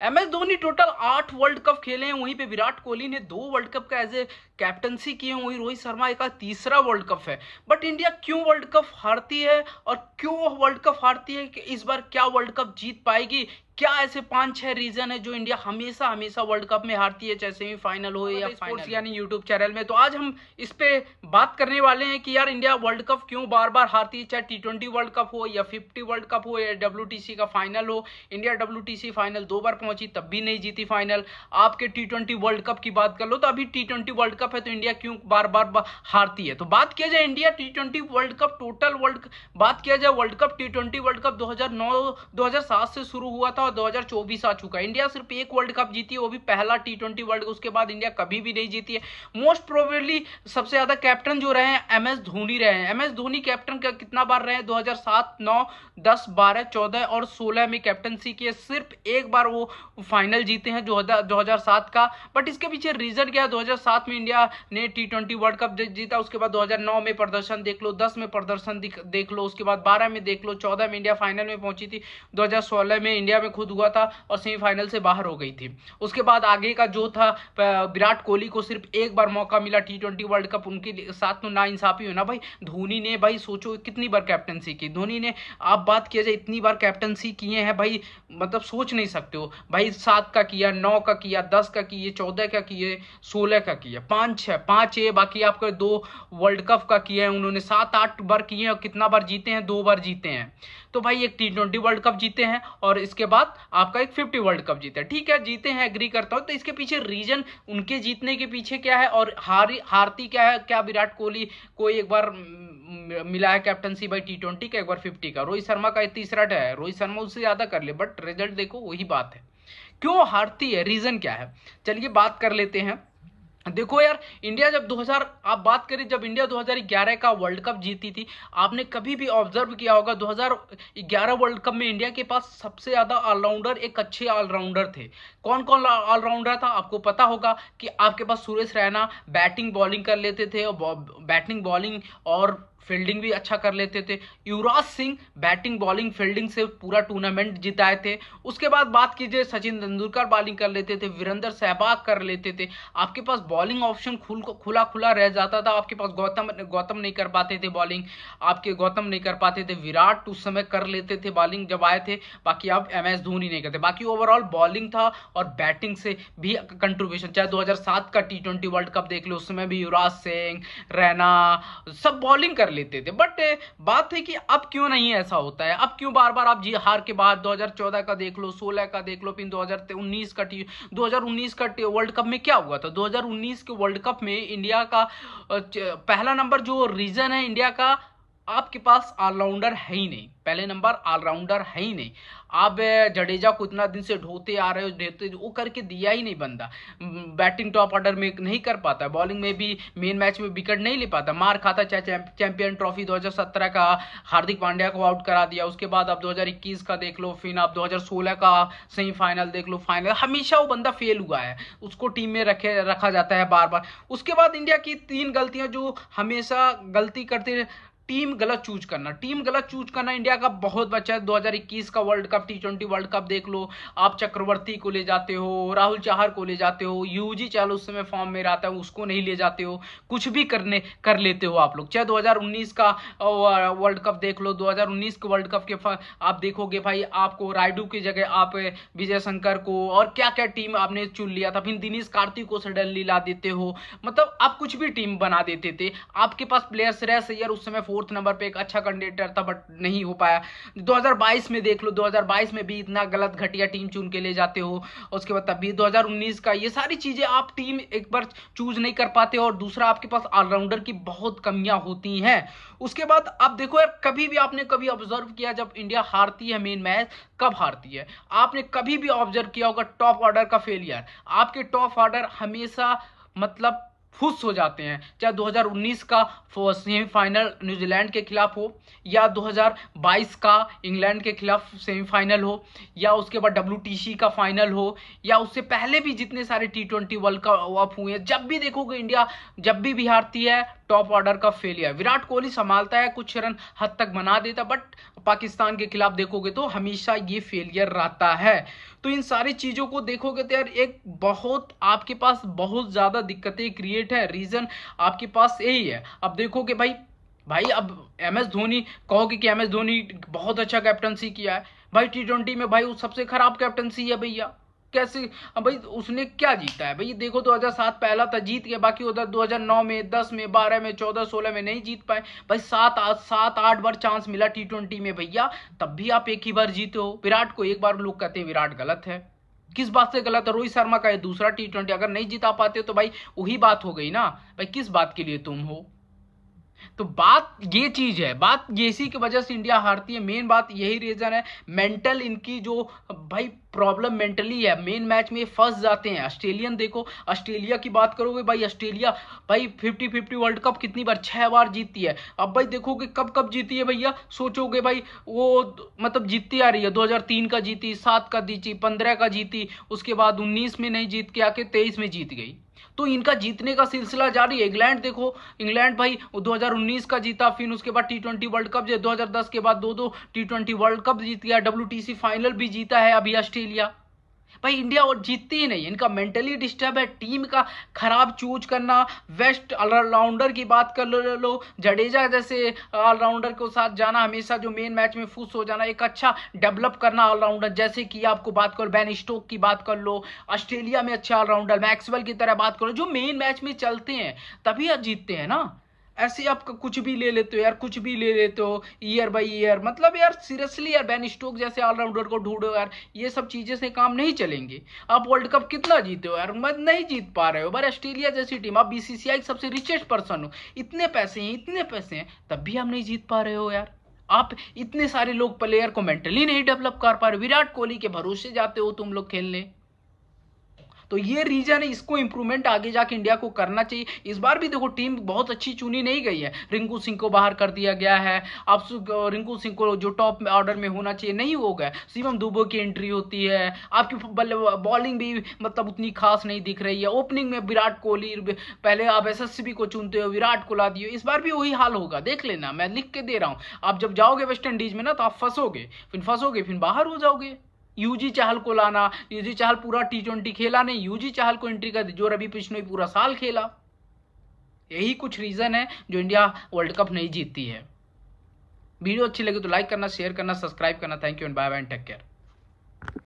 M S Dhoni total आठ world cup खेले हैं, वहीं पे विराट कोहली ने दो वर्ल्ड कप का एज ए कैप्टनसी किए हैं, वहीं रोहित शर्मा का तीसरा वर्ल्ड कप है। बट इंडिया क्यों वर्ल्ड कप हारती है और क्यों वर्ल्ड कप हारती है कि इस बार क्या वर्ल्ड कप जीत पाएगी? क्या ऐसे पाँच छह रीजन है जो इंडिया हमेशा हमेशा वर्ल्ड कप में हारती है चाहे सेमीफाइनल हो या स्पोर्ट्स यानी यूट्यूब चैनल में। तो आज हम इस पे बात करने वाले हैं कि यार इंडिया वर्ल्ड कप क्यों बार बार हारती है चाहे टी ट्वेंटी वर्ल्ड कप हो या फिफ्टी वर्ल्ड कप हो या डब्ल्यू का फाइनल हो। इंडिया WTC फाइनल दो बार पहुँची तब भी नहीं जीती फाइनल आपके टी ट्वेंटी वर्ल्ड कप की बात कर लो तो अभी टी ट्वेंटी वर्ल्ड कप है तो इंडिया क्यों बार बार हारती है? तो बात किया जाए India T twenty world cup total world बात किया जाए world cup T twenty world cup दो हज़ार से शुरू हुआ था और दो आ चुका है। इंडिया सिर्फ़ एक वर्ल्ड कप जीती है, वो भी पहला टी ट्वेंटी वर्ल्ड, उसके बाद इंडिया कभी भी नहीं जीती है। मोस्ट प्रोबेबली सबसे ज़्यादा कैप्टन जो रहे हैं एम एस धोनी रहे हैं। एम एस धोनी कैप्टन का कितना बार रहे हैं? 2007 9 10 12 14 और 16 में कैप्टनसी की सिर्फ़ एक बार वो फाइनल जीते हैं जो 2007 का। बट इसके पीछे रीजन क्या है? 2007 में इंडिया ने टी ट्वेंटी वर्ल्ड कप जीता, उसके बाद 2009 में प्रदर्शन देख लो 10 में प्रदर्शन देख लो, उसके बाद 12 में देख लो 14 में इंडिया फाइनल में पहुँची थी। 2016 में इंडिया में खुद हुआ था और सेमीफाइनल से बाहर हो गई थी। उसके बाद आगे का जो था विराट कोहली को सिर्फ़ एक बार मौका मिला टी ट्वेंटी वर्ल्ड कप उनके साथ तो ना इंसाफी हो ना भाई। धोनी ने भाई, सोचो कितनी बार कैप्टनसी की। धोनी ने, आप बात किया जाए, इतनी बार कैप्टनसी किए हैं भाई मतलब सोच नहीं सकते हो। भाई, सात का किया, नौ का किया, दस का किए, चौदह का किए, सोलह का किया, पाँच छः पाँच ये बाकी आपके दो वर्ल्ड कप का किए हैं, उन्होंने सात, आठ बार किए हैं और कितना बार जीते हैं? दो बार जीते हैं। तो भाई, एक टी ट्वेंटी वर्ल्ड कप जीते हैं और इसके बाद आपका एक फिफ्टी वर्ल्ड कप जीता है। ठीक है, जीते हैं एग्री करता हूँ। तो इसके पीछे रीजन उनके जीतने के पीछे क्या है और हारी, हारती क्या है? क्या विराट कोहली को एक बार मिला है कैप्टनसी बाई टी ट्वेंटी का एक बार फिफ्टी का? रोहित शर्मा का तीसरा है। रोहित शर्मा उससे ज़्यादा कर ले बट रिज़ल्ट देखो, वही बात है। क्यों हारती है? रीजन क्या है? चलिए बात कर लेते हैं। देखो यार इंडिया जब 2000 आप बात करें जब इंडिया 2011 का वर्ल्ड कप जीती थी, आपने कभी भी ऑब्ज़र्व किया होगा 2011 वर्ल्ड कप में इंडिया के पास सबसे ज़्यादा ऑलराउंडर एक अच्छे ऑलराउंडर थे। कौन कौन ऑलराउंडर था, आपको पता होगा कि आपके पास सुरेश रैना बैटिंग बॉलिंग कर लेते थे, और बैटिंग बॉलिंग और फील्डिंग भी अच्छा कर लेते थे। Yuvraj Singh batting, bowling fielding से पूरा टूर्नामेंट जिताए थे। उसके बाद बात कीजिए, सचिन तेंदुलकर बॉलिंग कर लेते थे, वीरेंद्र सहवाग कर लेते थे। आपके पास बॉलिंग ऑप्शन खुल खुला खुला रह जाता था। आपके पास गौतम गौतम नहीं कर पाते थे बॉलिंग आपके गौतम नहीं कर पाते थे। विराट उस समय कर लेते थे बॉलिंग जब आए थे। बाकी आप एम एस धोनी नहीं करते। बाकी ओवरऑल बॉलिंग था और बैटिंग से भी कंट्रीब्यूशन चाहे 2007 का टी वर्ल्ड कप देख लो, उस समय भी युवराज सिंह, रैना, सब बॉलिंग कर लेते थे। बट बात है कि अब क्यों नहीं ऐसा होता है? अब क्यों बार बार आप जी हार के बाद 2014 का देख लो 16 का देख लो, फिर 2019 का टी 2019 का वर्ल्ड कप में क्या हुआ था? 2019 के वर्ल्ड कप में इंडिया का पहला नंबर जो रीजन है इंडिया का आपके पास ऑलराउंडर है ही नहीं। पहले नंबर ऑलराउंडर है ही नहीं। आप जडेजा को इतना दिन से ढोते आ रहे हो ढोते वो करके दिया ही नहीं बंदा। बैटिंग टॉप ऑर्डर में नहीं कर पाता। बॉलिंग में भी मेन मैच में विकेट नहीं ले पाता। मार खाता चाहे चैंपियन ट्रॉफी 2017 का, हार्दिक पांड्या को आउट करा दिया। उसके बाद आप 2021 का देख लो, फिर आप 2016 का सेमीफाइनल देख लो फाइनल हमेशा वो बंदा फेल हुआ है। उसको टीम में रखे, रखा जाता है बार बार उसके बाद इंडिया की तीन गलतियाँ जो हमेशा गलती करते टीम गलत चूज़ करना, टीम गलत चूज़ करना इंडिया का बहुत बच्चा है। 2021 का world cup, T twenty world cup देख लो। आप चक्रवर्ती को ले जाते हो, राहुल चाहर को ले जाते हो, यूजी चाहे उस समय फॉर्म में रहता है, उसको नहीं ले जाते हो। कुछ भी करने, कर लेते हो आप लोग। चाहे 2019 का वर्ल्ड कप देख लो 2019 के वर्ल्ड कप के आप देखोगे भाई, आपको रायडू की जगह आप विजय शंकर को और क्या क्या टीम आपने चुन लिया था। फिर दिनेश कार्तिक को सडनली ला देते हो। मतलब आप कुछ भी टीम बना देते थे। आपके पास प्लेयर श्रेयस अय्यर उस समय फोर्थ नंबर पे एक अच्छा कैंडिडेट था बट नहीं हो पाया। 2022 में देख लो 2022 में भी इतना गलत घटिया टीम चुन के ले जाते हो, उसके बाद तभी 2019 का, ये सारी चीज़ें आप टीम एक बार चूज़ नहीं कर पाते और दूसरा आपके पास ऑलराउंडर की बहुत कमियाँ होती हैं। उसके बाद आप देखो यार, कभी भी आपने कभी ऑब्ज़र्व किया, जब इंडिया हारती है मेन मैच कब हारती है? आपने कभी भी ऑब्ज़र्व किया होगा टॉप ऑर्डर का फेलियर आपके टॉप ऑर्डर हमेशा मतलब खुश हो जाते हैं। चाहे 2019 का सेमीफाइनल न्यूजीलैंड के खिलाफ हो? या 2022 का इंग्लैंड के खिलाफ सेमीफाइनल हो? या उसके बाद डब्ल्यू का फाइनल हो? या उससे पहले भी जितने सारे टी ट्वेंटी वर्ल्ड कप हुए हैं, जब भी देखोगे इंडिया, जब भी भी हारती है टॉप ऑर्डर का फेलियर विराट कोहली संभालता है, कुछ रन हद तक बना देता बट पाकिस्तान के खिलाफ देखोगे तो हमेशा ये फेलियर रहता है। तो इन सारी चीज़ों को देखोगे तो यार, एक बहुत आपके पास बहुत ज़्यादा दिक्कतें क्रिएट है। रीज़न आपके पास यही है। अब देखोगे भाई भाई अब एम एस धोनी, कहोगे कि एम एस धोनी बहुत अच्छा कैप्टनसी किया है। भाई टी ट्वेंटी में भाई वो सबसे खराब कैप्टनसी है भैया। कैसे भाई उसने क्या जीता है? भाई देखो 2007 पहला था, जीत गया, बाकी उधर 2009 में 10 में 12 में 14 16 में नहीं जीत पाए। भाई सात आठ सात, आठ बार चांस मिला टी ट्वेंटी में, भैया। तब भी आप एक ही बार जीते हो। विराट को एक बार लोग कहते हैं, विराट गलत है। किस बात से गलत है? रोहित शर्मा का है, दूसरा टी ट्वेंटी अगर नहीं जीता पाते तो भाई वही बात हो गई ना। भाई किस बात के लिए तुम हो? तो बात ये चीज़ है, बात ये इसी की वजह से इंडिया हारती है। मेन बात यही रीजन है मेंटल इनकी जो, भाई प्रॉब्लम मेंटली है। मेन मैच में फंस जाते हैं। ऑस्ट्रेलियन देखो ऑस्ट्रेलिया की बात करोगे भाई ऑस्ट्रेलिया भाई फिफ्टी फिफ्टी वर्ल्ड कप कितनी बार, छह बार जीतती है। अब भाई देखोगे कब कब जीती है भैया, सोचोगे भाई, वो मतलब जीतती आ रही है। 2003 का जीती, सात का जीती, पंद्रह का जीती, उसके बाद उन्नीस में नहीं जीत के आके तेईस में जीत गई। तो इनका जीतने का सिलसिला जारी। है इंग्लैंड देखो, इंग्लैंड भाई 2019 का जीता, फिर उसके बाद टी ट्वेंटी वर्ल्ड कप 2010 के बाद दो दो टी ट्वेंटी वर्ल्ड कप जीत गया डब्ल्यू फाइनल भी जीता है अभी ऑस्ट्रेलिया। भाई, इंडिया और जीतती ही नहीं इनका मेंटली डिस्टर्ब है टीम का खराब चूज़ करना वेस्ट ऑलराउंडर की बात कर लो जडेजा जैसे ऑलराउंडर के साथ जाना, हमेशा जो मेन मैच में फुस हो जाना, एक अच्छा डेवलप करना ऑलराउंडर जैसे कि आपको बात करो बैन स्टोक की बात कर लो ऑस्ट्रेलिया में अच्छे ऑलराउंडर मैक्सवेल की तरह बात करो, जो मेन मैच में चलते हैं, तभी जीतते हैं ना। ऐसे आप कुछ भी ले लेते हो यार, कुछ भी ले लेते हो ईयर बाई ईयर मतलब यार सीरियसली यार बैन स्टोक जैसे ऑलराउंडर को ढूंढो यार, ये सब चीज़ें से काम नहीं चलेंगे। आप वर्ल्ड कप कितना जीते हो यार मत नहीं जीत पा रहे हो बार ऑस्ट्रेलिया जैसी टीम आप बीसीसीआई सबसे रिचेस्ट पर्सन हो, इतने पैसे हैं, इतने पैसे हैं, तब भी आप नहीं जीत पा रहे हो यार। आप इतने सारे लोग प्लेयर को मेंटली नहीं डेवलप कर पा रहे विराट कोहली के भरोसे जाते हो तुम लोग खेलने। तो ये रीजन है, इसको इंप्रूवमेंट आगे जाके इंडिया को करना चाहिए। इस बार भी देखो टीम बहुत अच्छी चुनी नहीं गई है। रिंकू सिंह को बाहर कर दिया गया है। आप रिंकू सिंह को जो टॉप ऑर्डर में होना चाहिए, नहीं हो गया। शिवम दुबो की एंट्री होती है। आपकी बॉलिंग भी मतलब उतनी खास नहीं दिख रही है। ओपनिंग में विराट कोहली पहले आप एस को चुनते हो, विराट को ला दिए इस बार भी वही हाल होगा। देख लेना, मैं लिख के दे रहा हूँ। आप जब जाओगे वेस्ट इंडीज में ना तो आप फंसोगे। फिर फंसोगे, फिर बाहर हो जाओगे। यूजी चाहल को लाना, यूजी चाहल पूरा टी ट्वेंटी खेला नहीं, यूजी चाहल को एंट्री कर दी, जो रवि बिश्नोई पूरा साल खेला। यही कुछ रीजन है जो इंडिया वर्ल्ड कप नहीं जीतती है। वीडियो अच्छी लगी तो लाइक करना शेयर करना सब्सक्राइब करना thank you and bye bye take care